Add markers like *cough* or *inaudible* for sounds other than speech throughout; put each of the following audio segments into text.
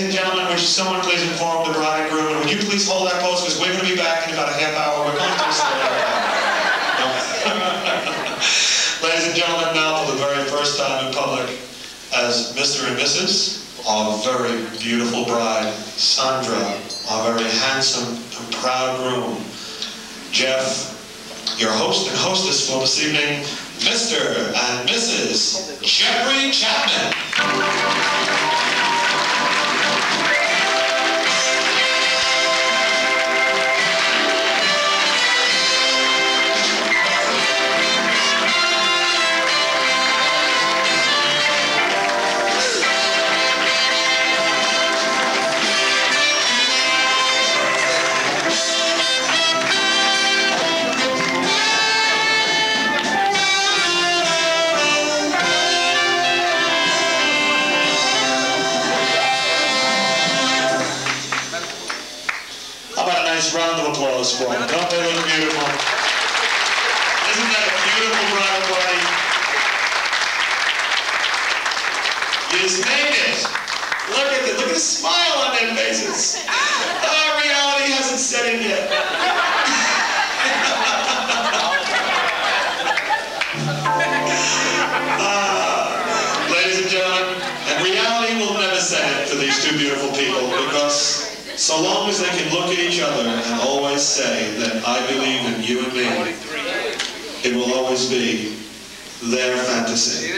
ladies and gentlemen, would someone please inform the bride and groom, and would you please hold that pose because we're going to be back in about a half hour. We're going to some *laughs* Ladies and gentlemen, now for the very first time in public, as Mr. and Mrs., our very beautiful bride, Sandra, our very handsome and proud groom, Jeff, your host and hostess for this evening, Mr. and Mrs. Jeffrey Chapman. Round of applause for them? Don't they look beautiful? Always say that I believe in you and me, it will always be their fantasy.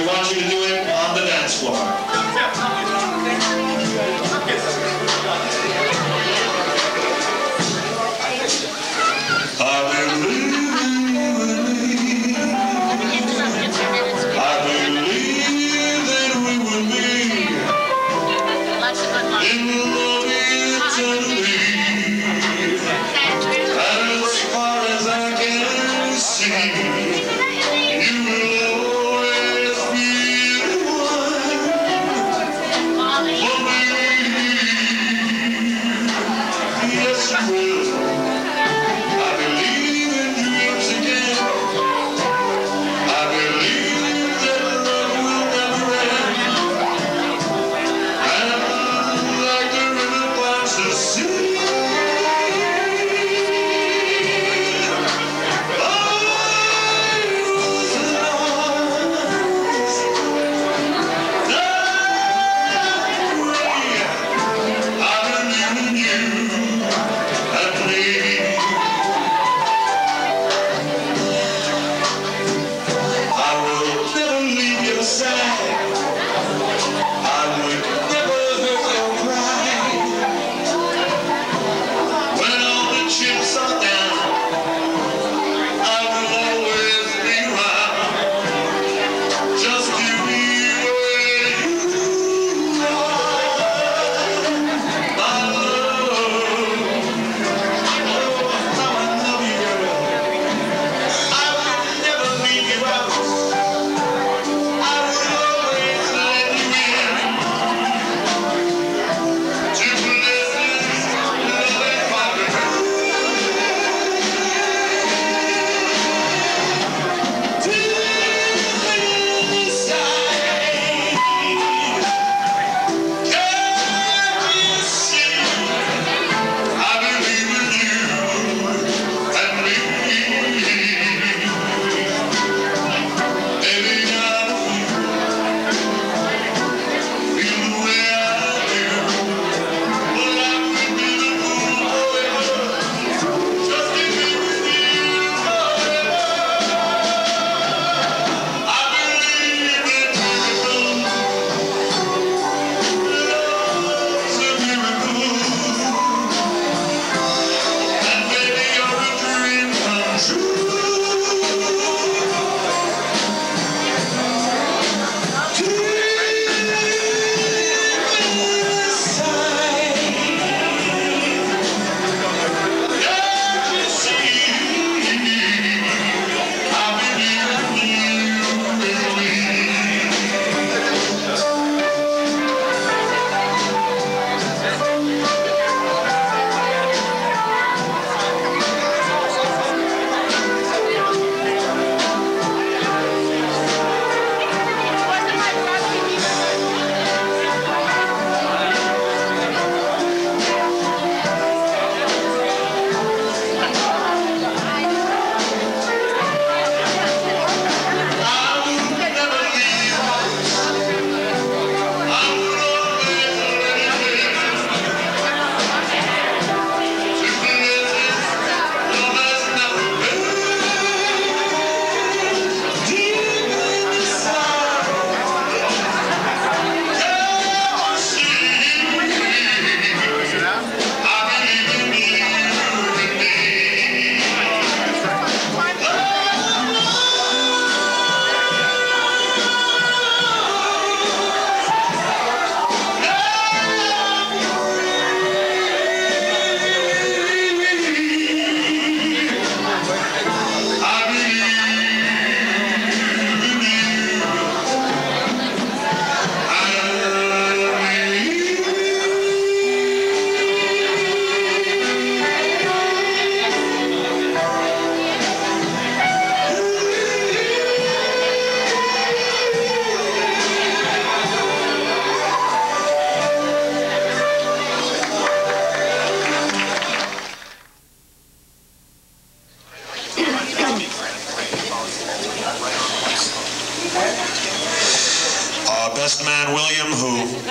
we want you to do it on the dance floor. *laughs*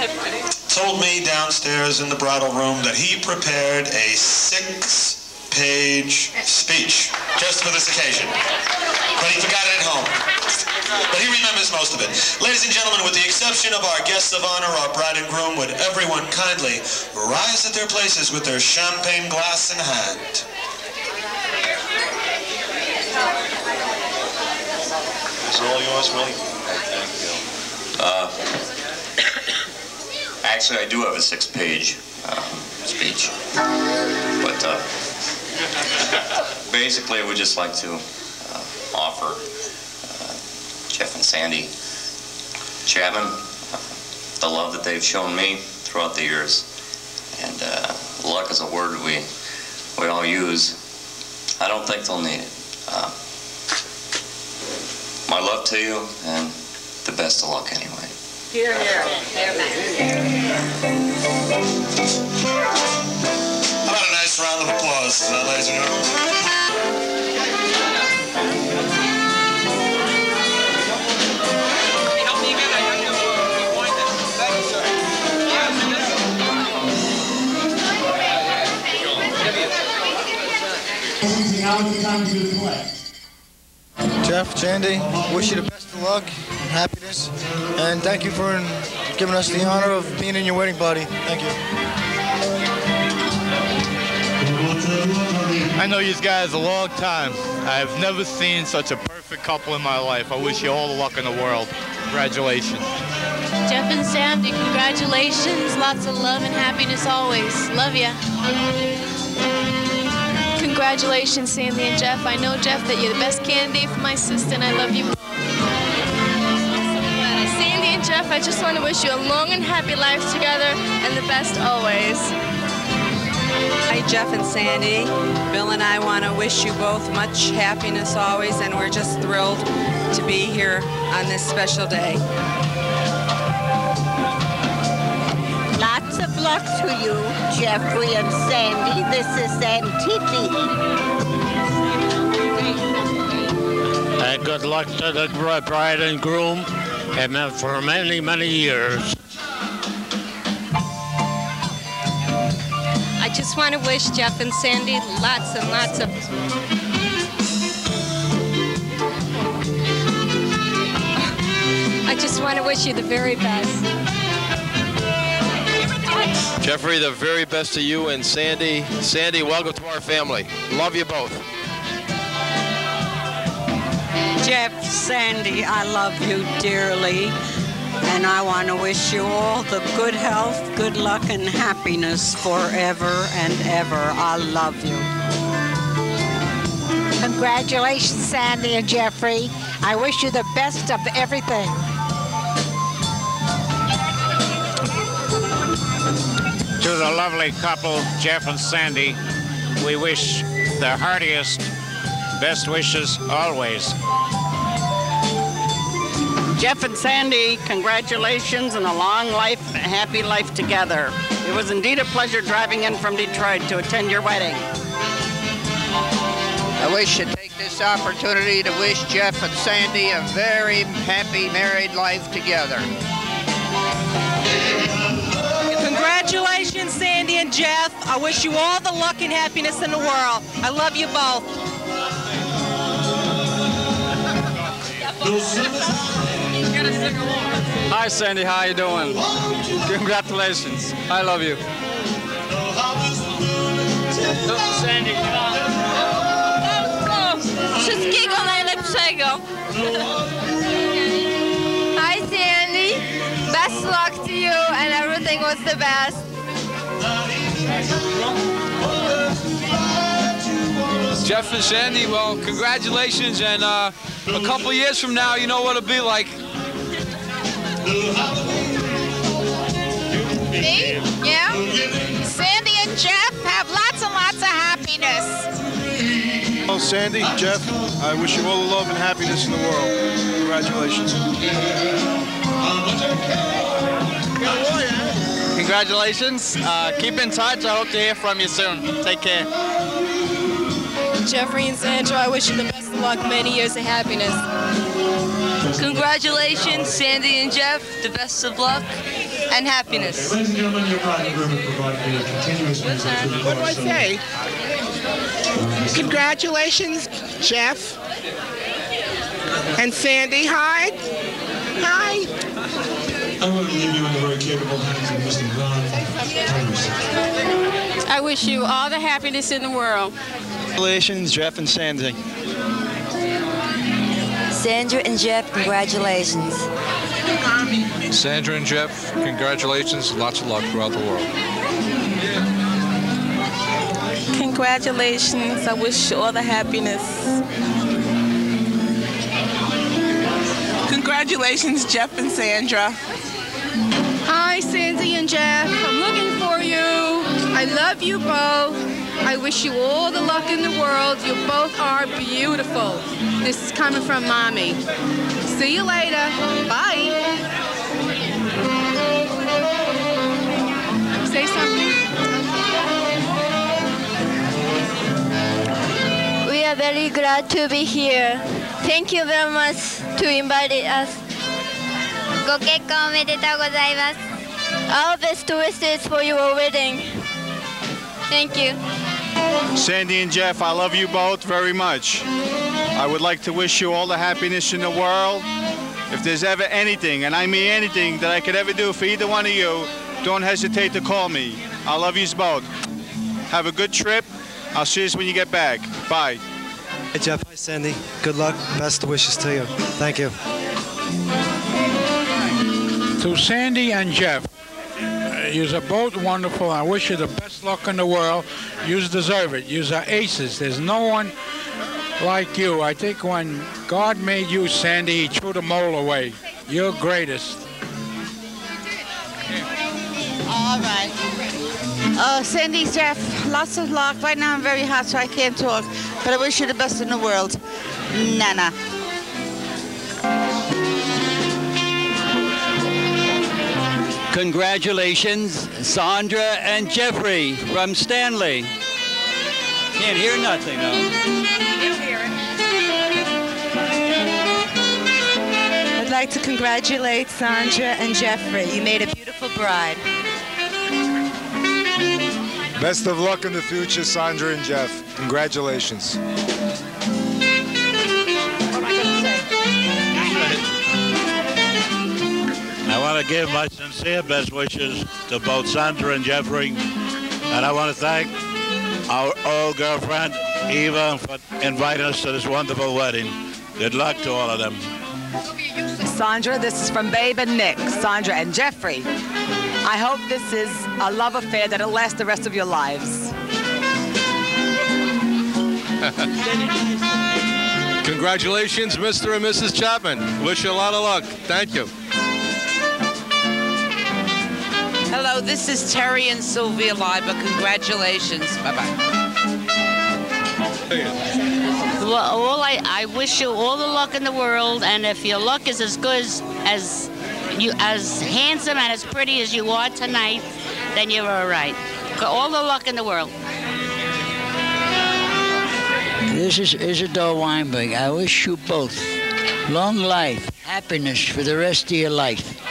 who told me downstairs in the bridal room that he prepared a six-page speech just for this occasion. But he forgot it at home. But he remembers most of it. Ladies and gentlemen, with the exception of our guests of honor, our bride and groom, would everyone kindly rise at their places with their champagne glass in hand? Is it all yours, Willie? Thank you. Uh, actually, I do have a six-page uh, speech, but uh, basically, I would just like to uh, offer uh, Jeff and Sandy Chapman uh, the love that they've shown me throughout the years, and uh, luck is a word we we all use. I don't think they'll need it. My love to you, and the best of luck anyway. Here, here. How about a nice round of applause, uh, ladies and gentlemen? Now is the time to do the play. Jeff, Sandy, wish you the best of luck and happiness. And thank you for giving us the honor of being in your wedding party. Thank you. I know you guys a long time. I've never seen such a perfect couple in my life. I wish you all the luck in the world. Congratulations. Jeff and Sandy, congratulations. Lots of love and happiness always. Love ya. Congratulations, Sandy and Jeff. I know, Jeff, that you're the best candidate for my sister, and I love you both. Sandy and Jeff, I just want to wish you a long and happy life together and the best always. Hi, Jeff and Sandy. Bill and I want to wish you both much happiness always, and we're just thrilled to be here on this special day. Lots of luck to you, Jeffrey and Sandy. This is Antiki. And good luck to the bride and groom and uh, for many, many years. I just want to wish Jeff and Sandy lots and lots of. I just want to wish you the very best. Jeffrey, the very best to you and Sandy. Sandy, welcome to our family. Love you both. Jeff, Sandy, I love you dearly. And I want to wish you all the good health, good luck, and happiness forever and ever. I love you. Congratulations, Sandy and Jeffrey. I wish you the best of everything. To the lovely couple, Jeff and Sandy, we wish the heartiest best wishes always. Jeff and Sandy, congratulations and a long life, a happy life together. It was indeed a pleasure driving in from Detroit to attend your wedding. I wish to take this opportunity to wish Jeff and Sandy a very happy married life together. Congratulations, Sandy and Jeff. I wish you all the luck and happiness in the world. I love you both. Hi, Sandy. How you doing? Congratulations. I love you. Sandy, Wszystkiego najlepszego. Hi, Sandy. Best luck to you, and everything was the best. Jeff and Sandy, well, congratulations. And uh, a couple years from now, you know what it'll be like. Me? Yeah? Sandy and Jeff have lots and lots of happiness. Well, Sandy, Jeff, I wish you all the love and happiness in the world. Congratulations. Congratulations. Uh, keep in touch. I hope to hear from you soon. Take care. Jeffrey and Sandra, I wish you the best of luck, many years of happiness. Congratulations, Sandy and Jeff. The best of luck and happiness. Ladies and gentlemen, your bride and groom will provide for your continuous music through the What do I say? Congratulations, Jeff. And Sandy, hi. Hi. I'm going to leave you in the very capable hands of Mr. Ron I wish you all the happiness in the world. Congratulations, Jeff and Sandy. Sandra and Jeff, congratulations. Sandra and Jeff, congratulations. Lots of luck throughout the world. Congratulations. I wish you all the happiness. Congratulations, Jeff and Sandra. Hi, Sandy and Jeff. I'm looking for you. I love you both. I wish you all the luck in the world. You both are beautiful. This is coming from Mommy. See you later. Bye. Say something. We are very glad to be here. Thank you very much to invite us. ご結婚おめでとうございます。Our best wishes for your wedding. Thank you. Sandy and Jeff, I love you both very much. I would like to wish you all the happiness in the world. If there's ever anything, and I mean anything, that I could ever do for either one of you, don't hesitate to call me. I love you both. Have a good trip. I'll see you when you get back. Bye. Hey Jeff, hi Sandy. Good luck. Best wishes to you. Thank you. To Sandy and Jeff, uh, you're both wonderful. I wish you the best luck in the world. You deserve it. You're aces. There's no one like you. I think when God made you, Sandy, he threw the mole away. You're greatest. All right. Uh, Sandy, Jeff, lots of luck. Right now I'm very hot, so I can't talk. But I wish you the best in the world. Nana. Congratulations, Sandra and Jeffrey from Stanley. Can't hear nothing, though. Like to congratulate Sandra and Jeffrey. You made a beautiful bride. Best of luck in the future, Sandra and Jeff. Congratulations. I want to give my sincere best wishes to both Sandra and Jeffrey. And I want to thank our old girlfriend, Eva, for inviting us to this wonderful wedding. Good luck to all of them. Sandra, this is from Babe and Nick. Sandra and Jeffrey. I hope this is a love affair that'll last the rest of your lives. *laughs* Congratulations, Mr. and Mrs. Chapman. Wish you a lot of luck. Thank you. Hello, this is Terry and Sylvia Liber. Congratulations. Bye bye. Well, all I, I wish you all the luck in the world, and if your luck is as good as, as you as handsome and as pretty as you are tonight, then you're all right. All the luck in the world. This is Isidore Weinberg. I wish you both long life, happiness for the rest of your life.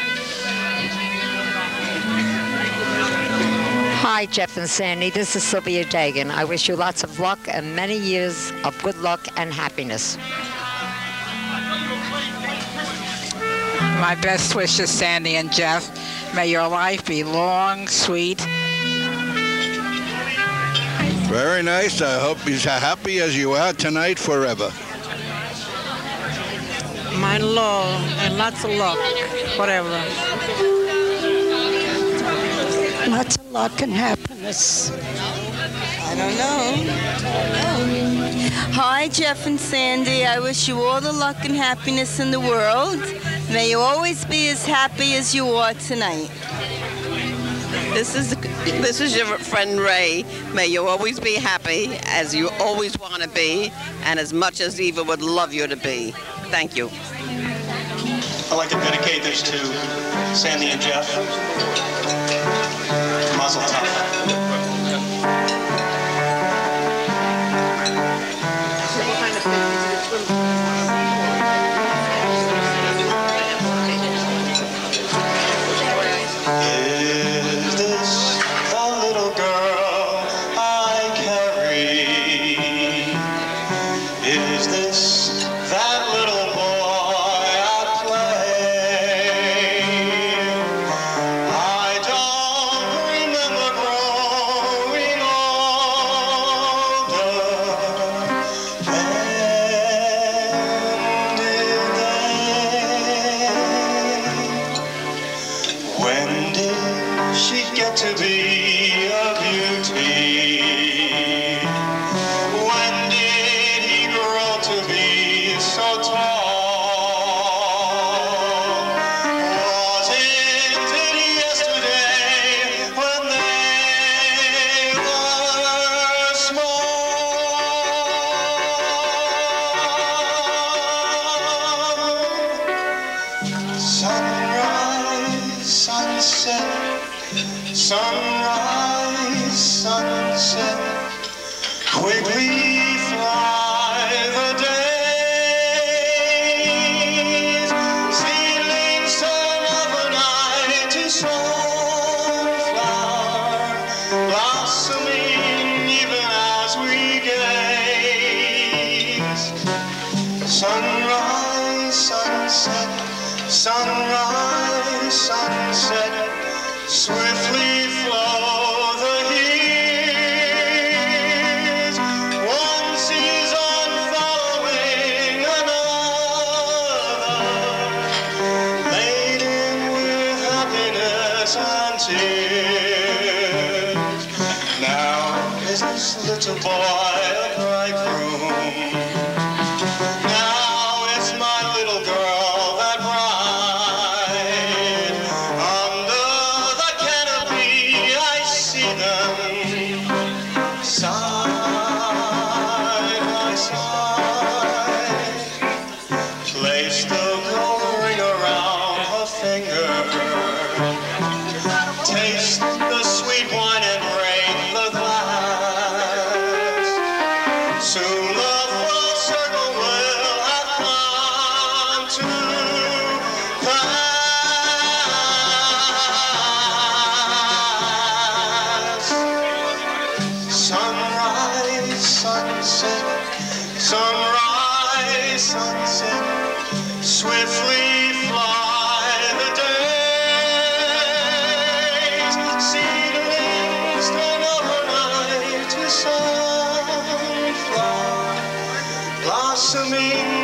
Hi, Jeff and Sandy. This is Sylvia Dagan. I wish you lots of luck and many years of good luck and happiness. My best wishes, Sandy and Jeff. May your life be long, sweet. Very nice. I hope he's as happy as you are tonight forever. My love and lots of luck. Whatever. Lots of luck and happiness. I don't know. Hi, Jeff and Sandy. I wish you all the luck and happiness in the world. May you always be as happy as you are tonight. This is this is your friend Ray. May you always be happy as you always want to be, and as much as Eva would love you to be. Thank you. I'd like to dedicate this to Sandy and Jeff. 唱，怎唱？Sunset, sunrise, sunset. Quickly sunflower blossoming.